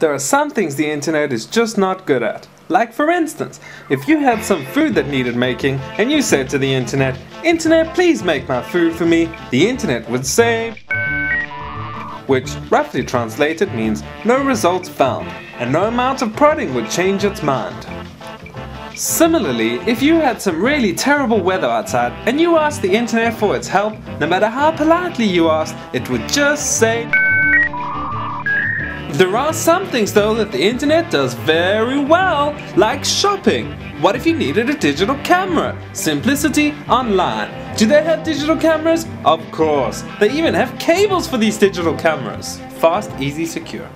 There are some things the internet is just not good at. Like for instance, if you had some food that needed making and you said to the internet, Internet please make my food for me, the internet would say which roughly translated means no results found and no amount of prodding would change its mind. Similarly, if you had some really terrible weather outside and you asked the internet for its help, no matter how politely you asked, it would just say there are some things though that the internet does very well, like shopping. What if you needed a digital camera? Simplicity Online. Do they have digital cameras? Of course. They even have cables for these digital cameras. Fast, easy, secure.